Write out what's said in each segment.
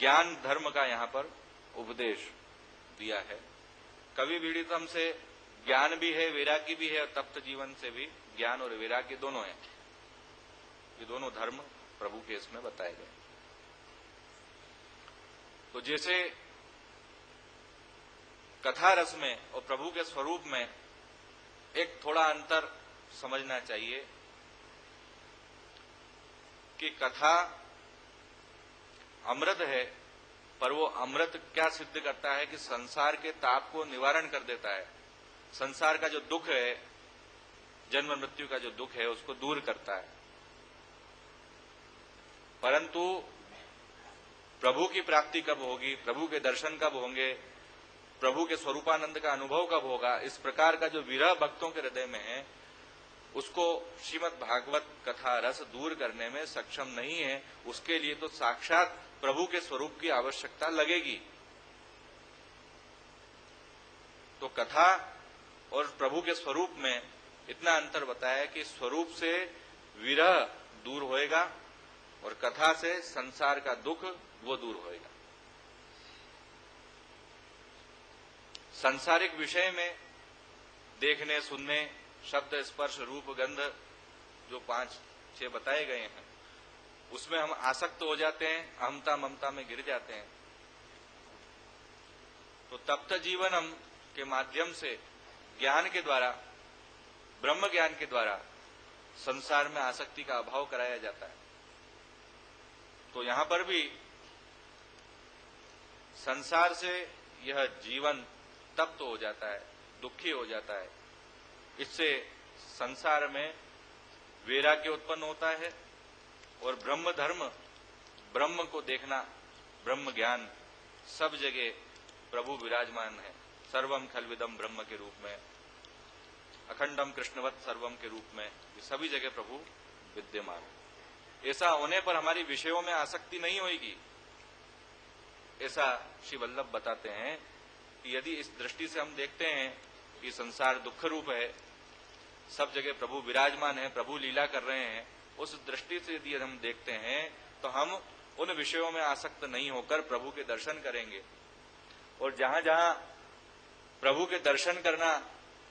ज्ञान धर्म का यहाँ पर उपदेश दिया है। कवि पीड़ितम से ज्ञान भी है, वैराग्य भी है और तप्त जीवन से भी ज्ञान और वैराग्य दोनों है। ये दोनों धर्म प्रभु के इसमें बताए गए। तो जैसे कथा रस में और प्रभु के स्वरूप में एक थोड़ा अंतर समझना चाहिए कि कथा अमृत है, पर वो अमृत क्या सिद्ध करता है कि संसार के ताप को निवारण कर देता है। संसार का जो दुख है, जन्म मृत्यु का जो दुख है, उसको दूर करता है। परंतु प्रभु की प्राप्ति कब होगी, प्रभु के दर्शन कब होंगे, प्रभु के स्वरूपानंद का अनुभव कब होगा, इस प्रकार का जो विरह भक्तों के हृदय में है उसको श्रीमद भागवत कथा रस दूर करने में सक्षम नहीं है, उसके लिए तो साक्षात प्रभु के स्वरूप की आवश्यकता लगेगी। तो कथा और प्रभु के स्वरूप में इतना अंतर बताया कि स्वरूप से विरह दूर होएगा और कथा से संसार का दुख वो दूर होएगा। संसारिक विषय में देखने, सुनने शब्द स्पर्श रूप गंध जो पाँच छह बताए गए हैं, उसमें हम आसक्त हो जाते हैं, अहमता ममता में गिर जाते हैं। तो तप्त जीवनम के माध्यम से ज्ञान के द्वारा, ब्रह्म ज्ञान के द्वारा संसार में आसक्ति का अभाव कराया जाता है। तो यहाँ पर भी संसार से यह जीवन तप्त तो हो जाता है, दुखी हो जाता है। इससे संसार में वैराग्य उत्पन्न होता है और ब्रह्म धर्म, ब्रह्म को देखना, ब्रह्म ज्ञान सब जगह प्रभु विराजमान है। सर्वम खलविदम ब्रह्म के रूप में अखंडम कृष्णवत सर्वम के रूप में, ये सभी जगह प्रभु विद्यमान है। ऐसा होने पर हमारी विषयों में आसक्ति नहीं होगी ऐसा श्री वल्लभ बताते हैं कि यदि इस दृष्टि से हम देखते हैं कि संसार दुख रूप है सब जगह प्रभु विराजमान है, प्रभु लीला कर रहे हैं, उस दृष्टि से यदि हम देखते हैं तो हम उन विषयों में आसक्त नहीं होकर प्रभु के दर्शन करेंगे। और जहाँ जहाँ प्रभु के दर्शन करना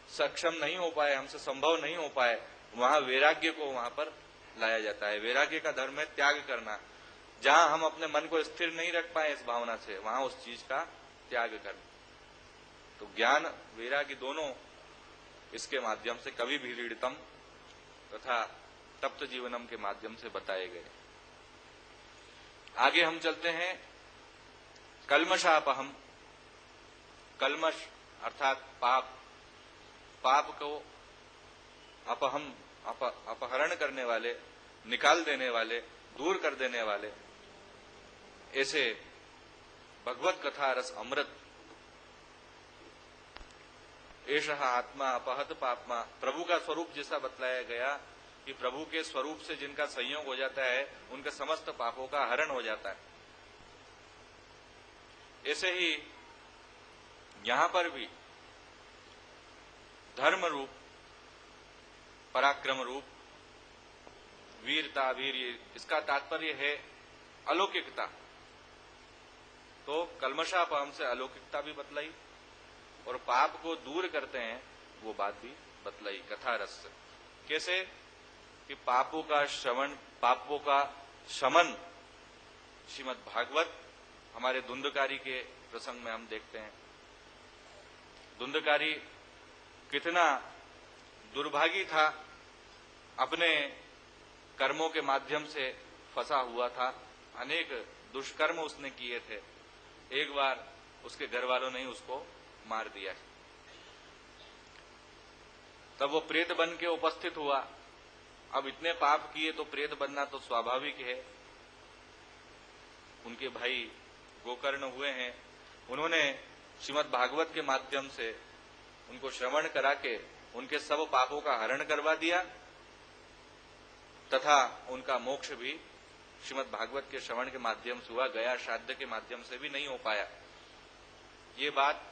सक्षम नहीं हो पाए, हमसे संभव नहीं हो पाए, वहाँ वैराग्य को वहाँ पर लाया जाता है। वैराग्य का धर्म है त्याग करना। जहाँ हम अपने मन को स्थिर नहीं रख पाए इस भावना से, वहाँ उस चीज़ का त्याग करना। तो ज्ञान, वैराग्य दोनों इसके माध्यम से कवि भीड़ितम तथा तप्त जीवनम के माध्यम से बताए गए। आगे हम चलते हैं। कलमशापहम कलमश अर्थात पाप। पाप को अपहम अप, अपहरण करने वाले निकाल देने वाले दूर कर देने वाले। ऐसे भगवत कथा रस अमृत एष आत्मा अपहत पापमा। प्रभु का स्वरूप जैसा बतलाया गया कि प्रभु के स्वरूप से जिनका संयोग हो जाता है, उनके समस्त पापों का हरण हो जाता है। ऐसे ही यहाँ पर भी धर्म रूप पराक्रम रूप वीरता, वीर इसका तात्पर्य है अलौकिकता। तो कलमशापहम से अलौकिकता भी बतलाई। और पाप को दूर करते हैं, वो बात भी बतलाई कथा रस कैसे? कि पापों का श्रवण, पापों का शमन, श्रीमद भागवत हमारे धुंधकारी के प्रसंग में हम देखते हैं। धुंधकारी कितना दुर्भागी था, अपने कर्मों के माध्यम से फंसा हुआ था। अनेक दुष्कर्म उसने किए थे। एक बार उसके घर वालों ने उसको मार दिया है। तब वो प्रेत बन के उपस्थित हुआ। अब इतने पाप किए तो प्रेत बनना तो स्वाभाविक है। उनके भाई गोकर्ण हुए हैं। उन्होंने श्रीमद भागवत के माध्यम से उनको श्रवण करा के उनके सब पापों का हरण करवा दिया। तथा उनका मोक्ष भी श्रीमद भागवत के श्रवण के माध्यम से हुआ। गया श्राद्ध के माध्यम से भी नहीं हो पाया। ये बात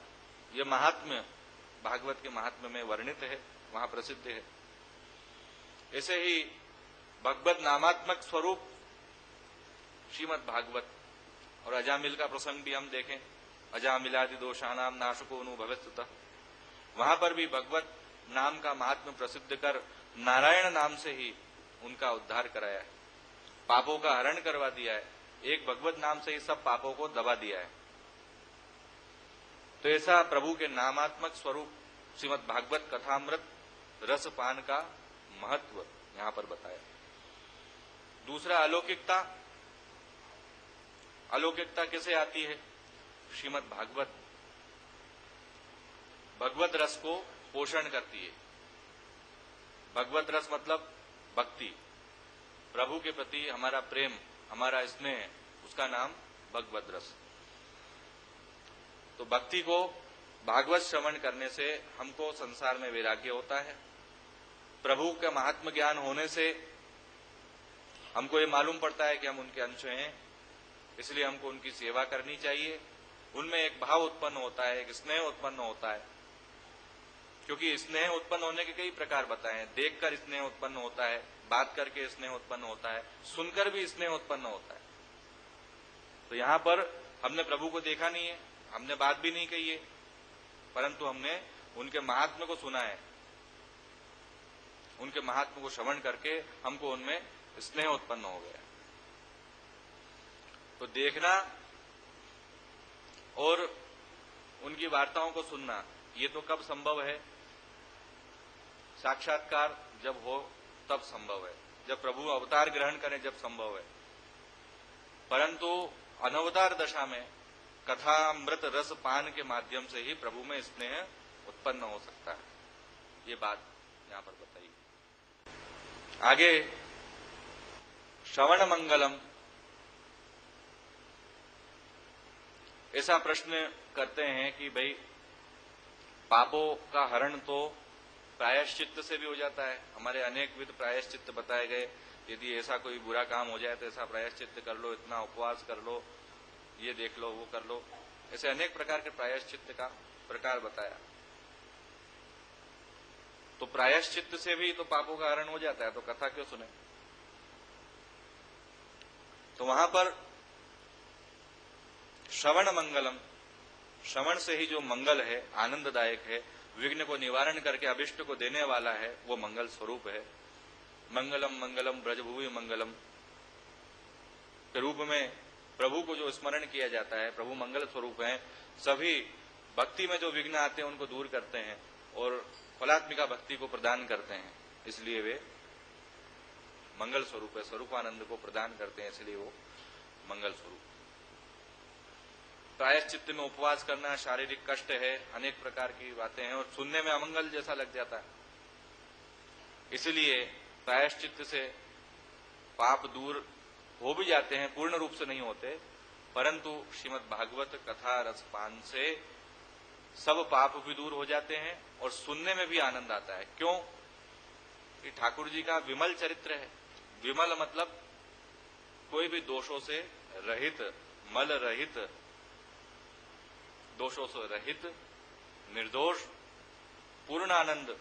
ये महात्म्य, भागवत के महात्म्य में वर्णित है, वहाँ प्रसिद्ध है। ऐसे ही भगवत नामात्मक स्वरूप श्रीमद भागवत और अजामिल का प्रसंग भी हम देखें। अजामिलादि दोषानाम नाशको अनुभवित वहाँ पर भी भगवत नाम का महात्म प्रसिद्ध कर नारायण नाम से ही उनका उद्धार कराया है। पापों का हरण करवा दिया है। एक भगवत नाम से ही सब पापों को दबा दिया है। तो ऐसा प्रभु के नामात्मक स्वरूप श्रीमद भागवत कथामृत रसपान का महत्व यहाँ पर बताया। दूसरा, अलौकिकता। अलौकिकता कैसे आती है? श्रीमद भागवत भगवत रस को पोषण करती है। भगवत रस मतलब भक्ति। प्रभु के प्रति हमारा प्रेम, हमारा स्नेह, उसका नाम भगवत रस। तो भक्ति को भागवत श्रवण करने से हमको संसार में वैराग्य होता है। प्रभु का महात्म ज्ञान होने से हमको ये मालूम पड़ता है कि हम उनके अंश हैं, इसलिए हमको उनकी सेवा करनी चाहिए। उनमें एक भाव उत्पन्न होता है, एक स्नेह उत्पन्न होता है, क्योंकि स्नेह उत्पन्न होने के कई प्रकार बताए देखकर स्नेह उत्पन्न होता है, बात करके स्नेह उत्पन्न होता है, सुनकर भी स्नेह उत्पन्न होता है। तो यहाँ पर हमने प्रभु को देखा नहीं है। हमने बात भी नहीं कही है। परंतु हमने उनके महात्म को सुना है। उनके महात्म को श्रवण करके हमको उनमें स्नेह उत्पन्न हो गया। तो देखना और उनकी वार्ताओं को सुनना, ये तो कब संभव है? साक्षात्कार जब हो, तब संभव है। जब प्रभु अवतार ग्रहण करें, जब संभव है। परंतु अनवतार दशा में कथा मृत रस पान के माध्यम से ही प्रभु में स्नेह उत्पन्न हो सकता है। ये बात यहाँ पर बताई। आगे श्रवण मंगलम ऐसा प्रश्न करते हैं कि भाई, पापों का हरण तो प्रायश्चित से भी हो जाता है। हमारे अनेक विध प्रायश्चित बताए गए। यदि ऐसा कोई बुरा काम हो जाए तो ऐसा प्रायश्चित कर लो, इतना उपवास कर लो। ये देख लो, वो कर लो। ऐसे अनेक प्रकार के प्रायश्चित का प्रकार बताया। तो प्रायश्चित से भी तो पापों का हरण हो जाता है तो कथा क्यों सुने? तो वहाँ पर श्रवण मंगलम, श्रवण से ही जो मंगल है, आनंददायक है, विघ्न को निवारण करके अभिष्ट को देने वाला है, वो मंगल स्वरूप है। मंगलम मंगलम ब्रजभूवि मंगलम के रूप में प्रभु को जो स्मरण किया जाता है, प्रभु मंगल स्वरूप है, सभी भक्ति में जो विघ्न आते हैं, उनको दूर करते हैं और फलात्मिका भक्ति को प्रदान करते हैं। इसलिए वे मंगल स्वरूप है, स्वरूपानंद को प्रदान करते हैं, इसलिए वो मंगल स्वरूप। प्रायश्चित में उपवास करना शारीरिक कष्ट है, अनेक प्रकार की बातें हैं और सुनने में अमंगल जैसा लग जाता है। इसलिए प्रायश्चित से पाप दूर हो भी जाते हैं, पूर्ण रूप से नहीं होते। परंतु श्रीमद भागवत कथा रसपान से सब पाप भी दूर हो जाते हैं और सुनने में भी आनंद आता है। क्यों? कि ठाकुर जी का विमल चरित्र है। विमल मतलब कोई भी दोषों से रहित, मल रहित, दोषों से रहित, निर्दोष पूर्ण आनंद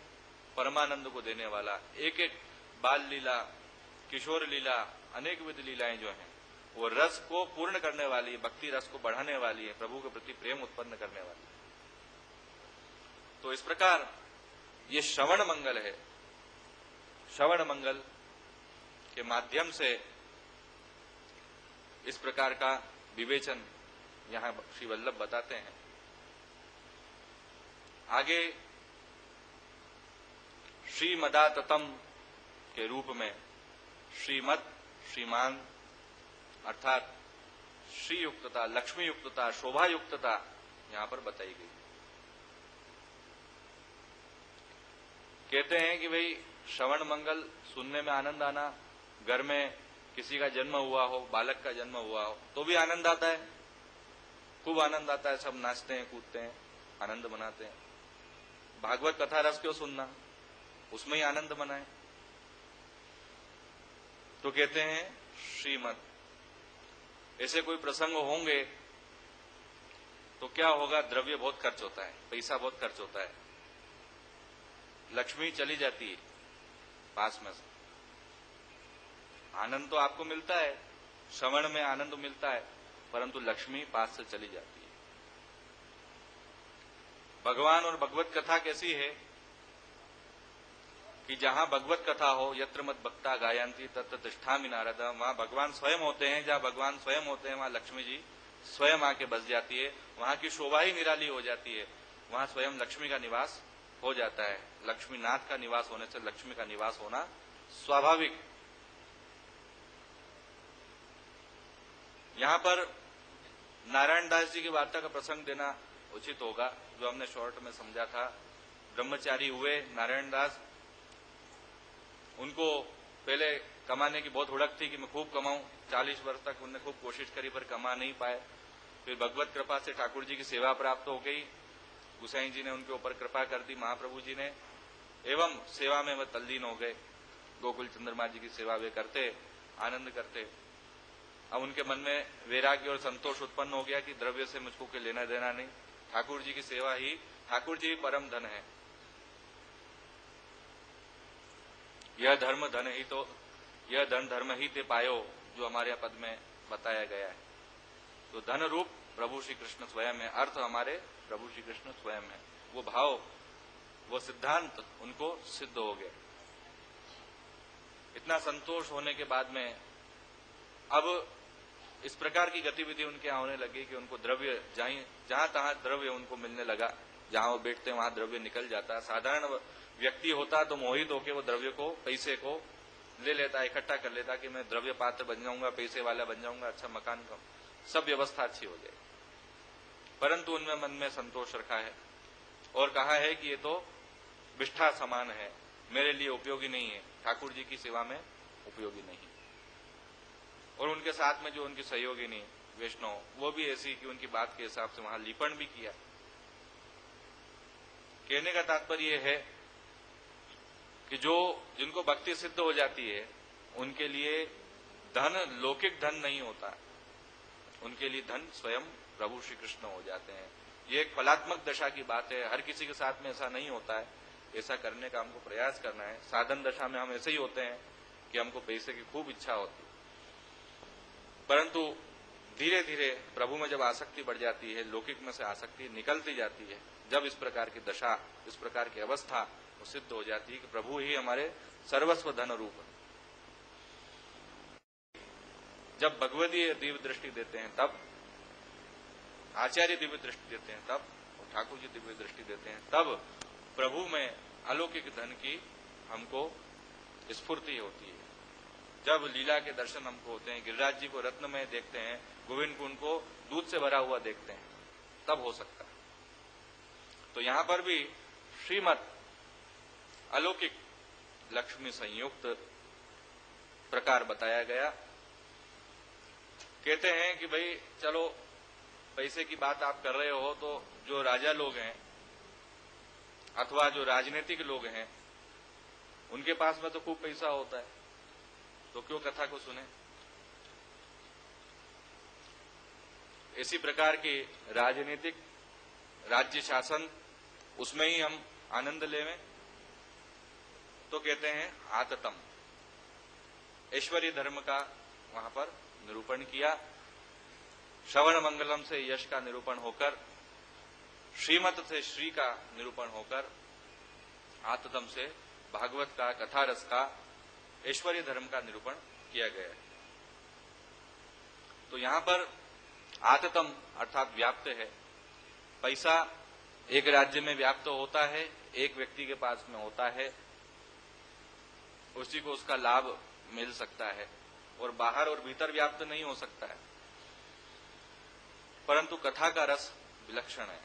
परमानंद को देने वाला एक एक बाल लीला, किशोर लीला अनेक विध लीलाएँ जो हैं, वो रस को पूर्ण करने वाली है भक्ति रस को बढ़ाने वाली है, प्रभु के प्रति प्रेम उत्पन्न करने वाली है। तो इस प्रकार ये श्रवण मंगल है। श्रवण मंगल के माध्यम से इस प्रकार का विवेचन यहाँ श्री वल्लभ बताते हैं। आगे श्रीमदातम के रूप में श्रीमद श्रीमान, अर्थात श्री युक्तता लक्ष्मी युक्तता शोभा युक्तता यहाँ पर बताई गई। कहते हैं कि भाई, श्रवण मंगल, सुनने में आनंद आना, घर में किसी का जन्म हुआ हो, बालक का जन्म हुआ हो तो भी आनंद आता है। खूब आनंद आता है, सब नाचते हैं, कूदते हैं, आनंद मनाते हैं। भागवत कथा रस क्यों सुनना? उसमें ही आनंद मनाए। तो कहते हैं, श्रीमद। ऐसे कोई प्रसंग होंगे तो क्या होगा? द्रव्य बहुत खर्च होता है, पैसा बहुत खर्च होता है। लक्ष्मी चली जाती है पास में से। आनंद तो आपको मिलता है, श्रवण में आनंद मिलता है, परंतु लक्ष्मी पास से चली जाती है। भगवान और भगवत कथा कैसी है? कि जहाँ भगवत कथा हो, यत्र मत भक्ता गायंती तत्व तिष्ठा वहाँ भगवान स्वयं होते हैं, जहाँ भगवान स्वयं होते हैं, वहाँ लक्ष्मी जी स्वयं आके बस जाती है। वहाँ की शोभा ही निराली हो जाती है। वहाँ स्वयं लक्ष्मी का निवास हो जाता है। लक्ष्मीनाथ का निवास होने से लक्ष्मी का निवास होना स्वाभाविक। यहाँ पर नारायण दास जी की वार्ता का प्रसंग देना उचित होगा। जो हमने शॉर्ट में समझा था, ब्रह्मचारी हुए नारायण दास उनको पहले कमाने की बहुत हुड़क थी कि मैं खूब कमाऊं। चालीस वर्ष तक उन्होंने खूब कोशिश करी पर कमा नहीं पाए। फिर भगवत कृपा से ठाकुर जी की सेवा प्राप्त हो गई। गुसाई जी ने उनके ऊपर कृपा कर दी, महाप्रभु जी ने। एवं सेवा में वह तल्लीन हो गए। गोकुल चंद्रमा जी की सेवा वे करते, आनंद करते। अब उनके मन में वैराग्य और संतोष उत्पन्न हो गया कि द्रव्य से मुझको कोई लेना देना नहीं। ठाकुर जी की सेवा ही, ठाकुर जी परम धन है। यह धर्म धन ही तो यह धन धर्म ही ते पायो, जो हमारे पद में बताया गया है। तो धन रूप प्रभु श्री कृष्ण स्वयं है, अर्थ हमारे प्रभु श्री कृष्ण स्वयं है। वो भाव, वो सिद्धांत उनको सिद्ध हो गया। इतना संतोष होने के बाद में, अब इस प्रकार की गतिविधि उनके यहाँ होने लगी कि उनको द्रव्य जहाँ तहां द्रव्य उनको मिलने लगा। जहाँ वो बैठते वहाँ द्रव्य निकल जाता। साधारण व्यक्ति होता तो मोहित होकर वो द्रव्य को, पैसे को ले लेता, इकट्ठा कर लेता कि मैं द्रव्य पात्र बन जाऊँगा, पैसे वाला बन जाऊँगा अच्छा मकान का। सब व्यवस्था अच्छी हो जाएगी परंतु उनमें मन में संतोष रखा है और कहा है कि ये तो विष्ठा समान है, मेरे लिए उपयोगी नहीं है, ठाकुर जी की सेवा में उपयोगी नहीं। और उनके साथ में जो उनकी सहयोगी नहीं वैष्णव, वो भी ऐसी कि उनकी बात के हिसाब से वहाँ लिपण भी किया। कहने का तात्पर्य है कि जो, जिनको भक्ति सिद्ध हो जाती है, उनके लिए धन, लौकिक धन नहीं होता। उनके लिए धन स्वयं प्रभु श्री कृष्ण हो जाते हैं। ये एक फलात्मक दशा की बात है। हर किसी के साथ में ऐसा नहीं होता है। ऐसा करने का हमको प्रयास करना है। साधन दशा में हम ऐसे ही होते हैं कि हमको पैसे की खूब इच्छा होती परंतु धीरे धीरे प्रभु में जब आसक्ति बढ़ जाती है, लौकिक में से आसक्ति निकलती जाती है, जब इस प्रकार की दशा, इस प्रकार की अवस्था सिद्ध हो जाती है कि प्रभु ही हमारे सर्वस्व धन रूप है। जब भगवती दिव्य दृष्टि देते हैं, तब आचार्य दिव्य दृष्टि देते हैं, तब और ठाकुर जी दिव्य दृष्टि देते हैं, तब प्रभु में अलौकिक धन की हमको स्फूर्ति होती है। जब लीला के दर्शन हमको होते हैं, गिरिराज जी को रत्न में देखते हैं, गोविंद कुंड को दूध से भरा हुआ देखते हैं, तब हो सकता है। तो यहाँ पर भी श्रीमत अलौकिक लक्ष्मी संयुक्त प्रकार बताया गया। कहते हैं कि भाई, चलो, पैसे की बात आप कर रहे हो तो जो राजा लोग हैं, अथवा जो राजनीतिक लोग हैं, उनके पास में तो खूब पैसा होता है। तो क्यों कथा को सुने? इसी प्रकार की राजनीतिक राज्य शासन, उसमें ही हम आनंद लेवें। तो कहते हैं आततम। ऐश्वर्य धर्म का वहाँ पर निरूपण किया। श्रवण मंगलम से यश का निरूपण होकर, श्रीमत से श्री का निरूपण होकर, आततम से भागवत का कथा रस का, ऐश्वर्य धर्म का निरूपण किया गया है। तो यहाँ पर आततम अर्थात व्याप्त है। पैसा एक राज्य में व्याप्त होता है, एक व्यक्ति के पास में होता है। उसी को उसका लाभ मिल सकता है और बाहर और भीतर व्याप्त नहीं हो सकता है। परंतु कथा का रस विलक्षण है।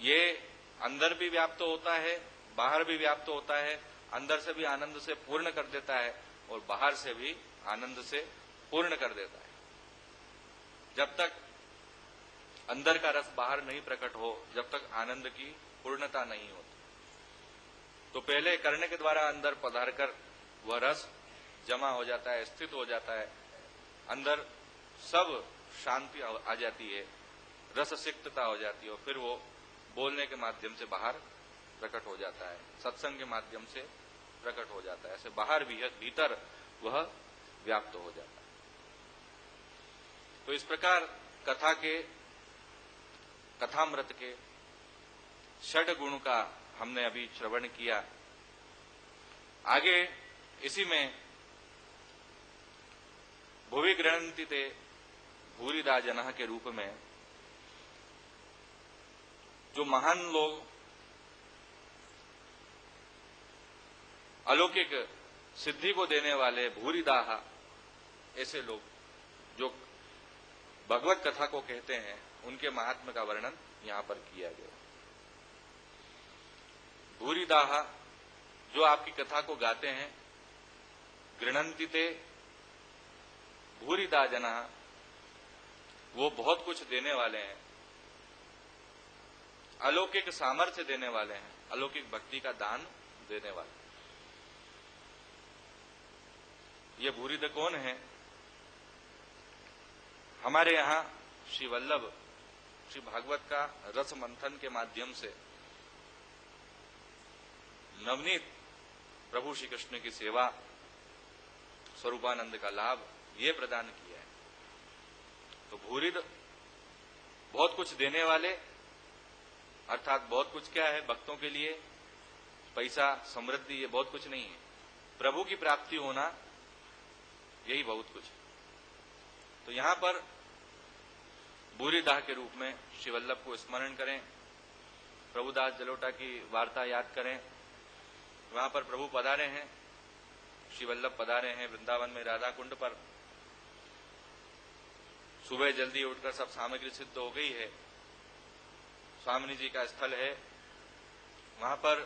ये अंदर भी व्याप्त होता है, बाहर भी व्याप्त होता है, अंदर से भी आनंद से पूर्ण कर देता है और बाहर से भी आनंद से पूर्ण कर देता है। जब तक अंदर का रस बाहर नहीं प्रकट हो, जब तक आनंद की पूर्णता नहीं होती। तो पहले करने के द्वारा अंदर पधार कर वह रस जमा हो जाता है, स्थित हो जाता है। अंदर सब शांति आ जाती है रस सिक्तता हो जाती है और फिर वो बोलने के माध्यम से बाहर प्रकट हो जाता है, सत्संग के माध्यम से प्रकट हो जाता है। ऐसे बाहर भी है, भीतर वह व्याप्त हो जाता है। तो इस प्रकार कथा के, कथामृत के षड गुण का हमने अभी श्रवण किया आगे इसी में भुवि ग्रहणती थे भूरिदा जन के रूप में जो महान लोग, अलौकिक सिद्धि को देने वाले भूरिदाह ऐसे लोग जो भगवत कथा को कहते हैं, उनके महात्मा का वर्णन यहाँ पर किया गया। भूरिदाह जो आपकी कथा को गाते हैं, गृणंतिते भूरिदा जना वो बहुत कुछ देने वाले हैं। अलौकिक सामर्थ्य देने वाले हैं, अलौकिक भक्ति का दान देने वाले ये भूरिद कौन है? हमारे यहाँ श्री वल्लभ, श्री भागवत का रस मंथन के माध्यम से नवनीत प्रभु श्री कृष्ण की सेवा, स्वरूपानंद का लाभ ये प्रदान किया है। तो भूरिद बहुत कुछ देने वाले, अर्थात बहुत कुछ क्या है भक्तों के लिए? पैसा, समृद्धि, ये बहुत कुछ नहीं है। प्रभु की प्राप्ति होना, यही बहुत कुछ है। तो यहाँ पर बुरी दाह के रूप में शिवल्लभ को स्मरण करें, प्रभुदास जलोटा की वार्ता याद करें वहाँ पर प्रभु पधारे हैं शिवल्लभ पधारे हैं वृंदावन में राधा कुंड पर। सुबह जल्दी उठकर सब सामग्री सिद्ध हो गई है। स्वामी जी का स्थल है। वहाँ पर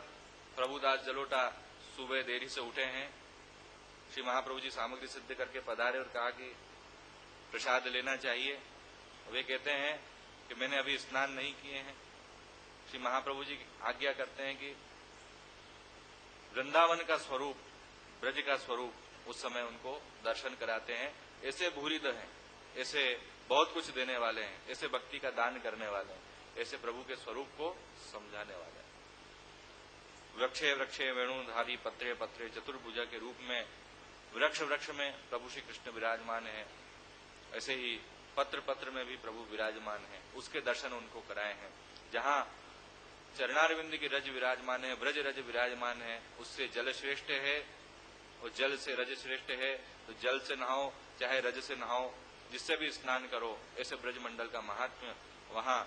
प्रभुदास जलोटा सुबह देरी से उठे हैं। श्री महाप्रभु जी सामग्री सिद्ध करके पधारे और कहा कि प्रसाद लेना चाहिए। वे कहते हैं कि मैंने अभी स्नान नहीं किए हैं। श्री महाप्रभु जी आज्ञा करते हैं कि वृंदावन का स्वरूप, ब्रज का स्वरूप उस समय उनको दर्शन कराते हैं। ऐसे भूरिद हैं, ऐसे बहुत कुछ देने वाले हैं, ऐसे भक्ति का दान करने वाले हैं, ऐसे प्रभु के स्वरूप को समझाने वाले हैं। वृक्षे वृक्षे, वेणुधारी, पत्रे पत्रे, चतुर्भुजा के रूप में, वृक्ष वृक्ष में प्रभु श्री कृष्ण विराजमान है। ऐसे ही पत्र पत्र में भी प्रभु विराजमान है। उसके दर्शन उनको कराए हैं। जहाँ चरणारविंद की रज विराजमान है, ब्रज रज विराजमान है, उससे जल श्रेष्ठ है और जल से रज श्रेष्ठ है तो जल से नहाओ, चाहे रज से नहाओ, जिससे भी स्नान करो, ऐसे ब्रज मंडल का महात्म्य वहाँ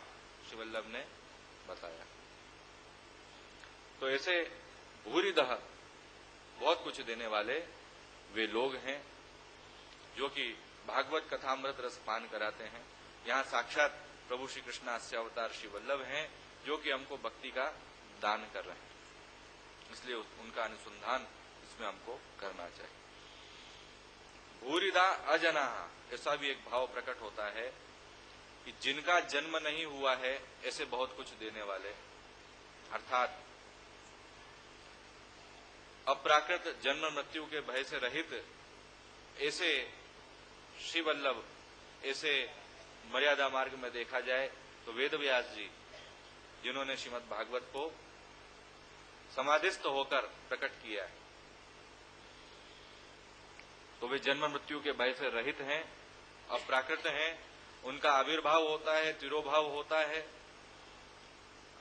शिवल्लभ ने बताया। तो ऐसे भूरी भूरिदह बहुत कुछ देने वाले वे लोग हैं, जो कि भागवत कथामृत रस पान कराते हैं। यहाँ साक्षात प्रभु श्री कृष्ण हास्य अवतार श्री वल्लभ हैं जो कि हमको भक्ति का दान कर रहे हैं। इसलिए उनका अनुसंधान इसमें हमको करना चाहिए। भूरिदा अजना, ऐसा भी एक भाव प्रकट होता है कि जिनका जन्म नहीं हुआ है, ऐसे बहुत कुछ देने वाले अर्थात, अप्राकृत जन्म मृत्यु के भय से रहित, ऐसे श्री वल्लभ ऐसे मर्यादा मार्ग में देखा जाए तो वेद व्यास जी जिन्होंने श्रीमद भागवत को समाधिस्थ होकर प्रकट किया है। तो वे जन्म मृत्यु के भय से रहित हैं, अप्राकृत हैं, उनका आविर्भाव होता है, तिरोभाव होता है।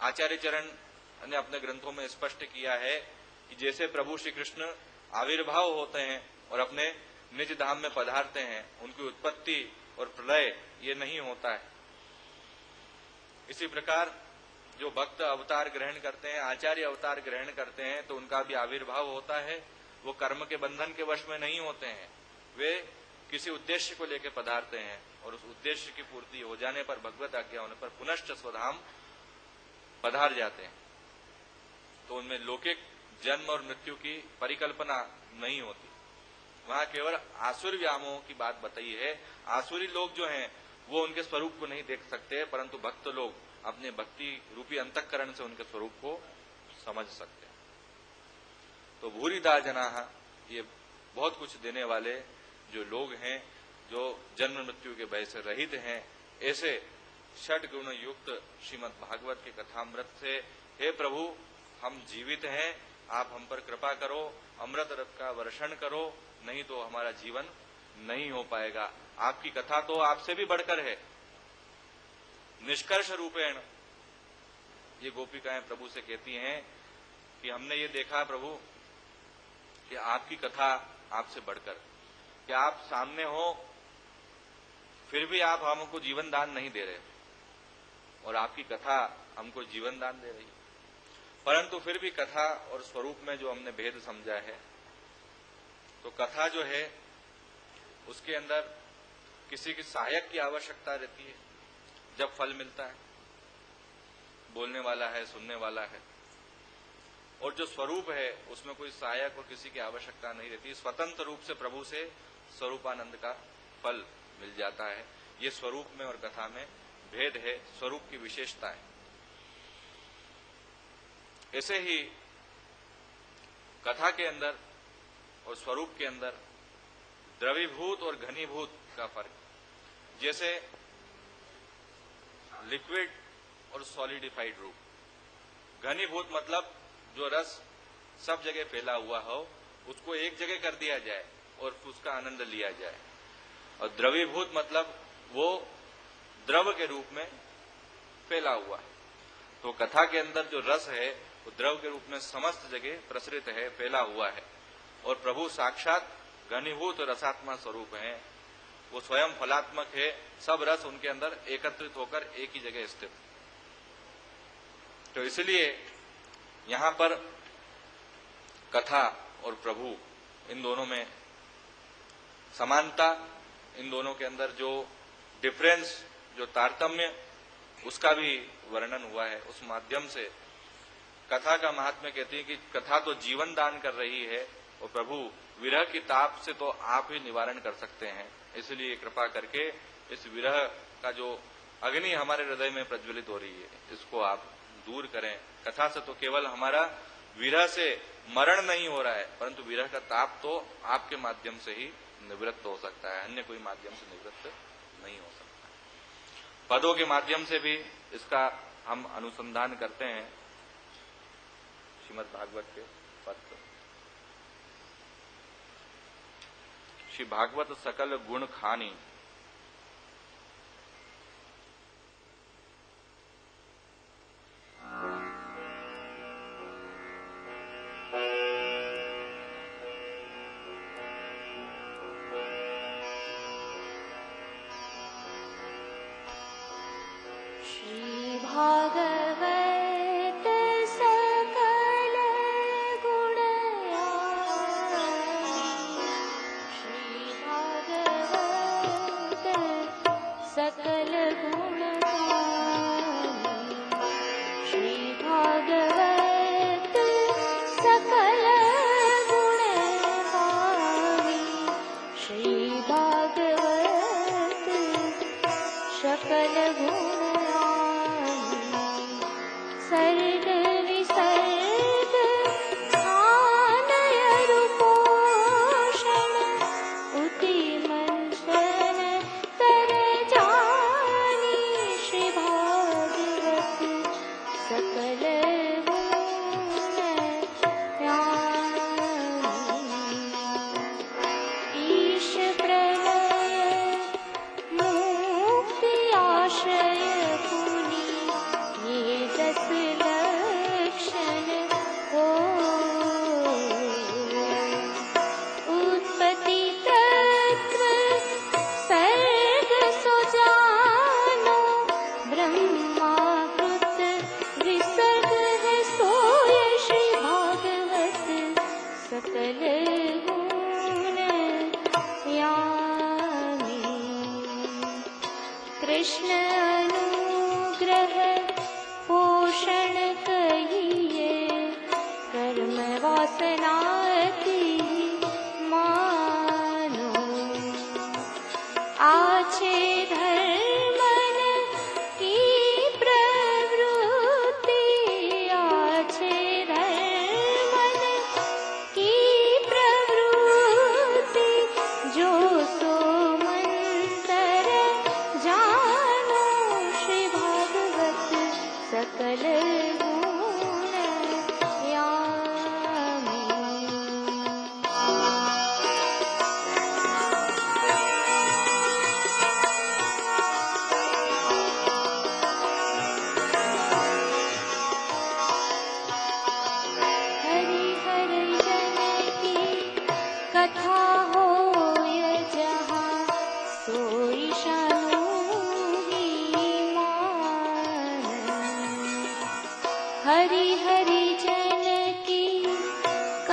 आचार्य चरण ने अपने ग्रंथों में स्पष्ट किया है कि जैसे प्रभु श्री कृष्ण आविर्भाव होते हैं और अपने निज धाम में पधारते हैं, उनकी उत्पत्ति और प्रलय ये नहीं होता है। इसी प्रकार जो भक्त अवतार ग्रहण करते हैं, आचार्य अवतार ग्रहण करते हैं तो उनका भी आविर्भाव होता है। वो कर्म के बंधन के वश में नहीं होते हैं। वे किसी उद्देश्य को लेकर पधारते हैं और उस उद्देश्य की पूर्ति हो जाने पर भगवत आज्ञा होने पर पुनश्च स्वधाम पधार जाते हैं। तो उनमें लौकिक जन्म और मृत्यु की परिकल्पना नहीं होती। वहाँ केवल आसुर व्यामोह की बात बताई है। आसुरी लोग जो हैं, वो उनके स्वरूप को नहीं देख सकते, परंतु भक्त लोग अपने भक्ति रूपी अंतकरण से उनके स्वरूप को समझ सकते हैं। तो भूरीदा जना ये बहुत कुछ देने वाले जो लोग हैं, जो जन्म मृत्यु के भय से रहित हैं, ऐसे षट गुण युक्त श्रीमद भागवत के कथामृत से, हे प्रभु, हम जीवित हैं, आप हम पर कृपा करो, अमृत रथ का वर्षण करो, नहीं तो हमारा जीवन नहीं हो पाएगा। आपकी कथा तो आपसे भी बढ़कर है निष्कर्ष रूपेण ये गोपिकाएँ प्रभु से कहती हैं कि हमने ये देखा प्रभु कि आपकी कथा आपसे बढ़कर, कि आप सामने हो, फिर भी आप हमको जीवन दान नहीं दे रहे और आपकी कथा हमको जीवन दान दे रही परंतु फिर भी कथा और स्वरूप में जो हमने भेद समझा है तो कथा जो है, उसके अंदर किसी की सहायक की आवश्यकता रहती है। जब फल मिलता है, बोलने वाला है, सुनने वाला है, और जो स्वरूप है, उसमें कोई सहायक और किसी की आवश्यकता नहीं रहती। स्वतंत्र रूप से प्रभु से स्वरूपानंद का फल मिल जाता है। ये स्वरूप में और कथा में भेद है, स्वरूप की विशेषता है। ऐसे ही कथा के अंदर और स्वरूप के अंदर द्रवीभूत और घनीभूत का फ़र्क। जैसे लिक्विड और सॉलिडिफाइड रूप। घनीभूत मतलब जो रस सब जगह फैला हुआ हो, उसको एक जगह कर दिया जाए और उसका आनंद लिया जाए। और द्रवीभूत मतलब वो द्रव के रूप में फैला हुआ है। तो कथा के अंदर जो रस है, वो द्रव के रूप में समस्त जगह प्रसरित है, फैला हुआ है। और प्रभु साक्षात घनीभूत रसात्मा स्वरूप है। वो स्वयं फलात्मक है, सब रस उनके अंदर एकत्रित होकर एक ही जगह स्थित। तो इसलिए यहाँ पर कथा और प्रभु इन दोनों में समानता, इन दोनों के अंदर जो डिफरेंस जो तारतम्य, उसका भी वर्णन हुआ है। उस माध्यम से कथा का महात्म्य कहती है कि कथा तो जीवन दान कर रही है और प्रभु, विरह की ताप से तो आप ही निवारण कर सकते हैं। इसलिए कृपा करके इस विरह का जो अग्नि हमारे हृदय में प्रज्वलित हो रही है, इसको आप दूर करें। कथा से तो केवल हमारा विरह से मरण नहीं हो रहा है, परंतु विरह का ताप तो आपके माध्यम से ही निवृत्त हो सकता है। अन्य कोई माध्यम से निवृत्त नहीं हो सकता। पदों के माध्यम से भी इसका हम अनुसंधान करते हैं। श्रीमद भागवत के पद श्री भागवत सकल गुण खानी। श्रीभाग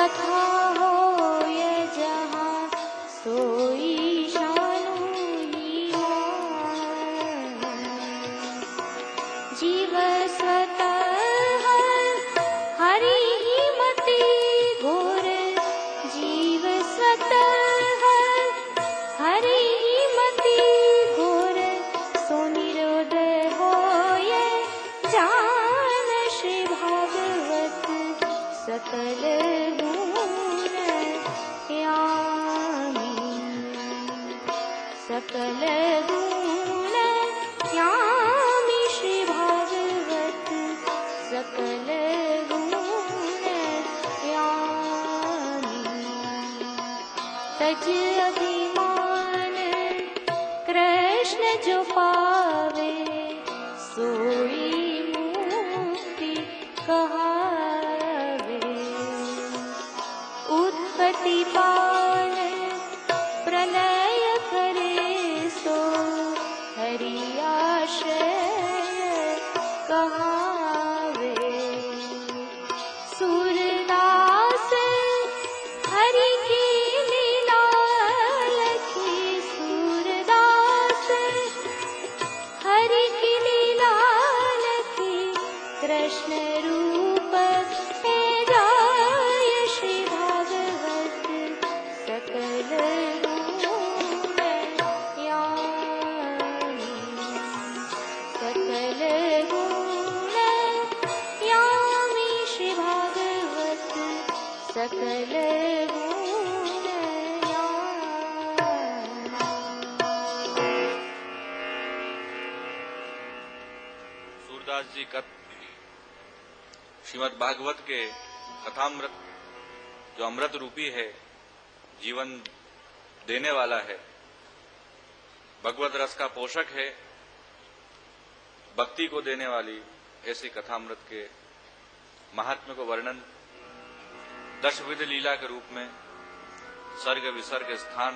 कथा पावे सोई सूरदास जी कथ श्रीमद भागवत के कथामृत, जो अमृत रूपी है, जीवन देने वाला है। भगवत रस का पोषक है, भक्ति को देने वाली ऐसी कथामृत के महात्म्य को वर्णन दशविध लीला के रूप में सर्ग विसर्ग स्थान,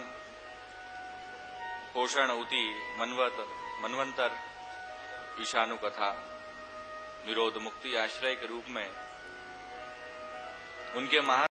पोषण उति मनवत, मनवंतर ईशानु कथा निरोध मुक्ति आश्रय के रूप में उनके महा